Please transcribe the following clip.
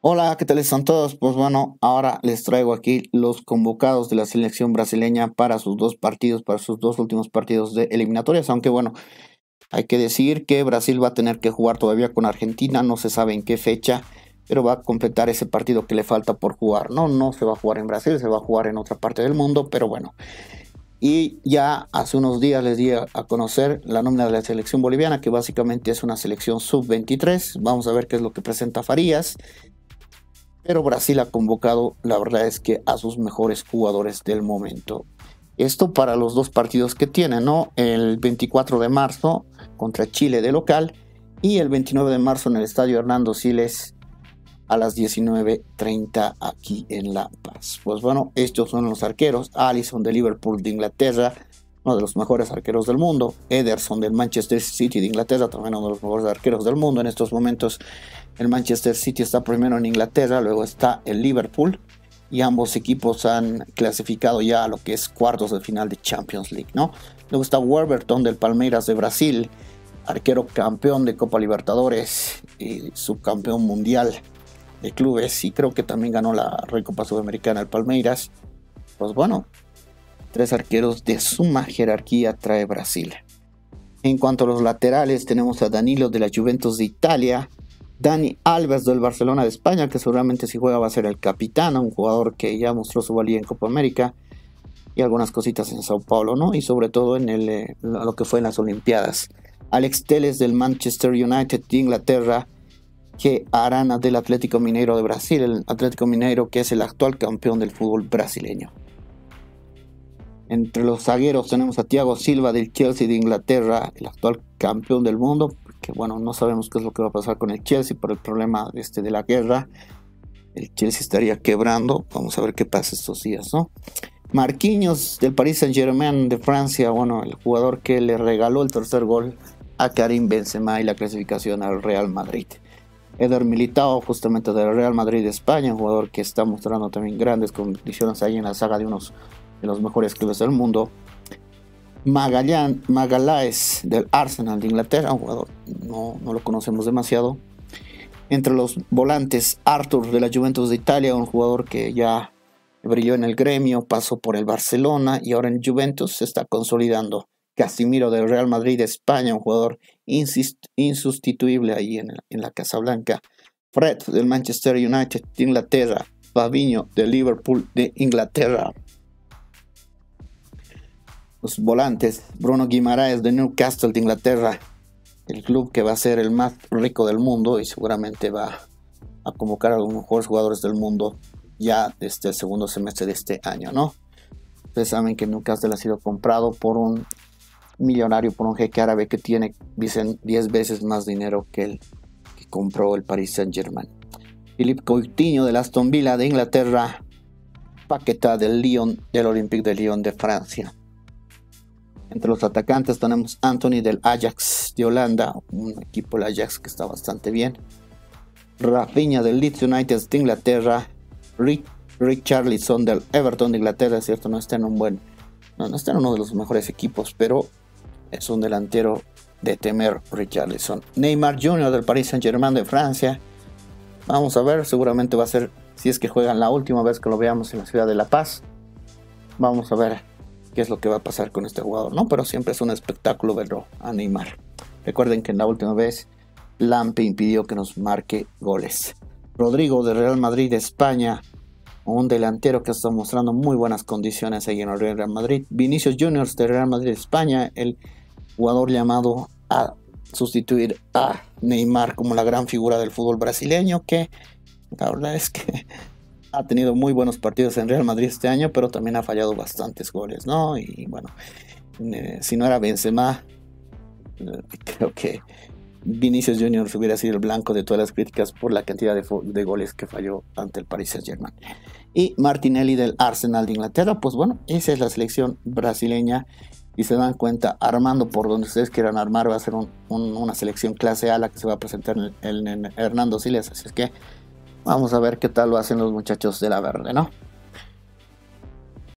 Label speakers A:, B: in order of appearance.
A: Hola, ¿qué tal están todos? Pues bueno, ahora les traigo aquí los convocados de la selección brasileña para sus dos partidos, para sus dos últimos partidos de eliminatorias, aunque bueno, hay que decir que Brasil va a tener que jugar todavía con Argentina, no se sabe en qué fecha, pero va a completar ese partido que le falta por jugar. No, no se va a jugar en Brasil, se va a jugar en otra parte del mundo, pero bueno. Y ya hace unos días les di a conocer la nómina de la selección boliviana, que básicamente es una selección sub-23. Vamos a ver qué es lo que presenta Farías pero Brasil ha convocado, la verdad es que a sus mejores jugadores del momento. Esto para los dos partidos que tiene, ¿no? El 24 de marzo contra Chile de local y el 29 de marzo en el estadio Hernando Siles a las 19.30 aquí en La Paz. Pues bueno, estos son los arqueros. Allison de Liverpool de Inglaterra, uno de los mejores arqueros del mundo. Ederson del Manchester City de Inglaterra, también uno de los mejores arqueros del mundo en estos momentos. El Manchester City está primero en Inglaterra, luego está el Liverpool y ambos equipos han clasificado ya a lo que es cuartos de final de Champions League, ¿no? Luego está Wolverton del Palmeiras de Brasil, arquero campeón de Copa Libertadores y subcampeón mundial de clubes y creo que también ganó la Recopa Sudamericana el Palmeiras. Pues bueno, tres arqueros de suma jerarquía trae Brasil. En cuanto a los laterales, tenemos a Danilo de la Juventus de Italia, Dani Alves del Barcelona de España, que seguramente si juega va a ser el capitán, un jugador que ya mostró su valía en Copa América y algunas cositas en Sao Paulo, ¿no? Y sobre todo en eh, lo que fue en las Olimpiadas. Alex Teles del Manchester United de Inglaterra, que Arana del Atlético Mineiro de Brasil, el Atlético Mineiro que es el actual campeón del fútbol brasileño. Entre los zagueros tenemos a Thiago Silva del Chelsea de Inglaterra, el actual campeón del mundo, que bueno, no sabemos qué es lo que va a pasar con el Chelsea por el problema este, de la guerra. El Chelsea estaría quebrando. Vamos a ver qué pasa estos días, ¿no? Marquinhos del Paris Saint Germain de Francia, bueno, el jugador que le regaló el tercer gol a Karim Benzema y la clasificación al Real Madrid. Eder Militao, justamente del Real Madrid de España, un jugador que está mostrando también grandes condiciones ahí en la saga de unos de los mejores clubes del mundo. Magallán, Magaláes del Arsenal de Inglaterra, un jugador no, no lo conocemos demasiado. Entre los volantes, Arthur de la Juventus de Italia, un jugador que ya brilló en el gremio, pasó por el Barcelona y ahora en Juventus se está consolidando. Casimiro del Real Madrid de España, un jugador insustituible ahí en, en la Casa Blanca. Fred del Manchester United de Inglaterra. Fabinho de Liverpool de Inglaterra los volantes, Bruno Guimaraes de Newcastle de Inglaterra, el club que va a ser el más rico del mundo y seguramente va a convocar a los mejores jugadores del mundo ya desde el segundo semestre de este año, ¿no? Ustedes saben que Newcastle ha sido comprado por un millonario, por un jeque árabe que tiene, dicen, 10 veces más dinero que el que compró el Paris Saint Germain. Philippe Coutinho de Aston Villa de Inglaterra, Paqueta del Lyon, del Olympique de Lyon de Francia. Entre los atacantes tenemos Anthony del Ajax de Holanda, un equipo del Ajax que está bastante bien. Rafinha del Leeds United de Inglaterra. Rick, Charlison del Everton de Inglaterra, cierto, no está en un buen, no, no está en uno de los mejores equipos, pero es un delantero de temer Richarlison. Neymar Jr. del Paris Saint Germain de Francia. Vamos a ver, seguramente va a ser, si es que juegan la última vez que lo veamos en la ciudad de La Paz. Vamos a ver qué es lo que va a pasar con este jugador, ¿no? Pero siempre es un espectáculo verlo a Neymar. Recuerden que en la última vez Lampe impidió que nos marque goles. Rodrigo de Real Madrid España, un delantero que está mostrando muy buenas condiciones ahí en el Real Madrid. Vinicius Juniors de Real Madrid España, el jugador llamado a sustituir a Neymar como la gran figura del fútbol brasileño, que la verdad es que ha tenido muy buenos partidos en Real Madrid este año, pero también ha fallado bastantes goles, ¿no? Y bueno, eh, si no era Benzema, eh, creo que Vinicius Junior hubiera sido el blanco de todas las críticas por la cantidad de, goles que falló ante el Paris Saint-Germain. Y Martinelli del Arsenal de Inglaterra, pues bueno, esa es la selección brasileña. Y se dan cuenta, armando por donde ustedes quieran armar, va a ser una selección clase A la que se va a presentar en, Hernando Siles. Así es que Vamos a ver qué tal lo hacen los muchachos de la verde, ¿no?